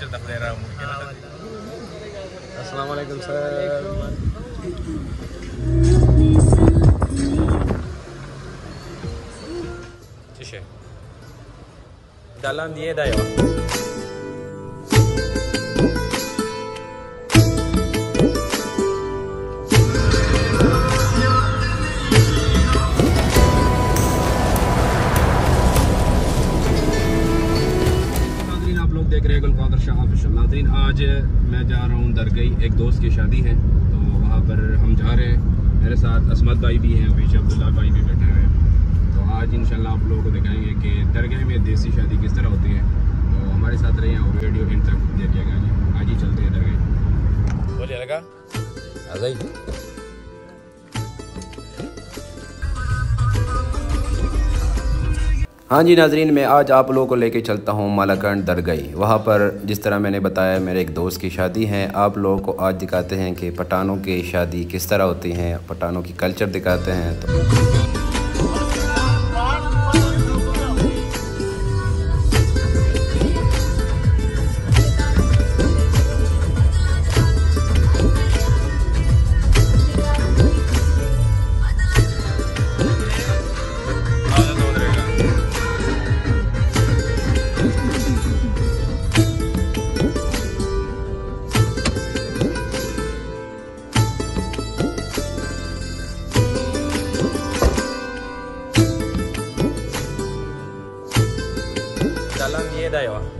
cerita ke daerah mungkin ah, atau... Assalamualaikum Assalamualaikum Cishe. Dalam dia dah ya? आज मैं जा रहा हूँ दरगई एक दोस्त की शादी है तो वहाँ पर हम जा रहे हैं। मेरे साथ असमत भाई भी हैं पीछे अब्दुल्ला भाई भी बैठे हुए हैं। तो आज इन आप लोगों को दिखाएँगे कि दरगई में देसी शादी किस तरह होती है। तो हमारे साथ रहिए और वीडियो इन तक देखिएगा। जी, आज ही चलते हैं दरगई बोलिएगा हाँ जी, नाजरीन, मैं आज आप लोगों को लेके चलता हूँ मालाकंड दरगई वहाँ पर जिस तरह मैंने बताया, मेरे एक दोस्त की शादी है। आप लोगों को आज दिखाते हैं कि पठानों की शादी किस तरह होती हैं, पठानों की कल्चर दिखाते हैं तो dalam dia daya.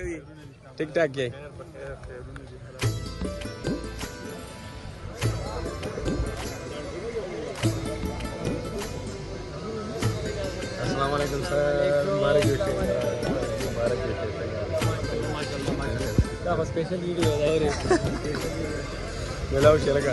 बताते हैं ठीक ठाक ये अस्सलाम वालेकुम सर मुबारक बेटे मुबारक बेटे क्या स्पेशल वीडियो है रे मिलाओ चलेगा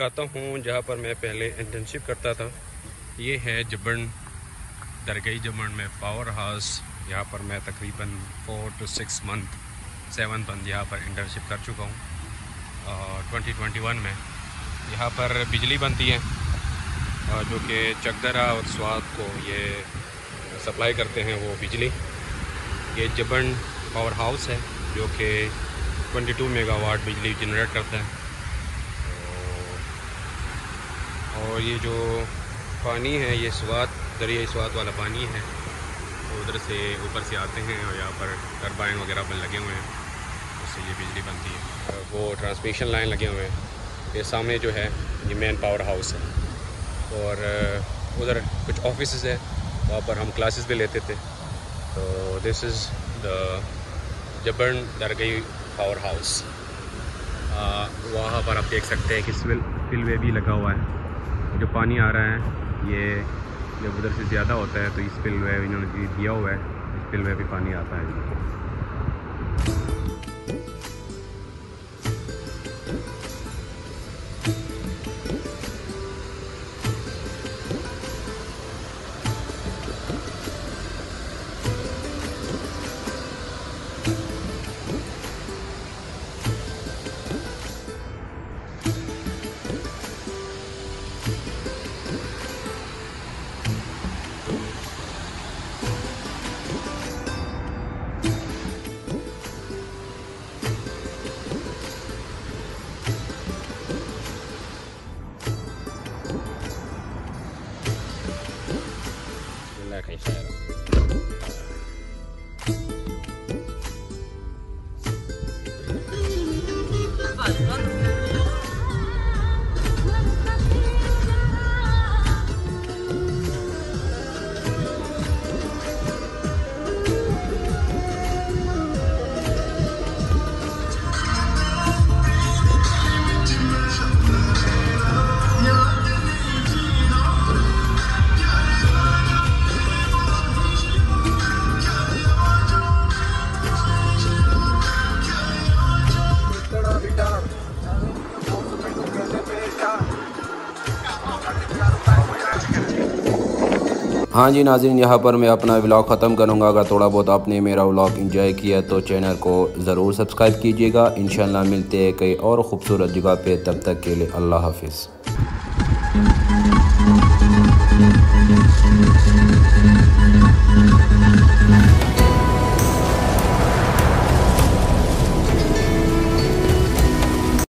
दिखाता हूँ, जहाँ पर मैं पहले इंटर्नशिप करता था। ये है जबन दरगई जबन में पावर हाउस यहाँ पर मैं तकरीबन four two six month seven month यहाँ पर इंटर्नशिप कर चुका हूँ। ट्वेंटी ट्वेंटी वन में यहाँ पर बिजली बनती है जो कि चकदरा और स्वाद को ये सप्लाई करते हैं वो बिजली। ये जबन पावर हाउस है, जो कि 22 मेगावाट बिजली जनरेट करता है। और ये जो पानी है, ये स्वाद दरिया स्वाद वाला पानी है। वो उधर से ऊपर से आते हैं और यहाँ पर टर्बाइन वगैरह पर लगे हुए हैं। उससे ये बिजली बनती है। वो ट्रांसमिशन लाइन लगे हुए हैं। ये सामने जो है, ये मेन पावर हाउस है। और उधर कुछ ऑफ़िस है। वहाँ पर हम क्लासेस भी लेते थे। तो दिस इज़ द जबन दरगई पावर हाउस वहाँ पर आप देख सकते हैं कि स्पिल स्पिलवे भी लगा हुआ है। जो पानी आ रहा है, ये जब उधर से ज़्यादा होता है तो इस स्पिलवे इन्होंने दिया हुआ है, इस स्पिलवे भी पानी आता है। हाँ जी नाजिन यहाँ पर मैं अपना व्लॉग ख़त्म करूँगा। अगर थोड़ा बहुत आपने मेरा व्लॉग इंजॉय किया तो चैनल को ज़रूर सब्सक्राइब कीजिएगा। इन मिलते हैं कई और ख़ूबसूरत जगह पर तब तक के लिए अल्लाह हाफिज़।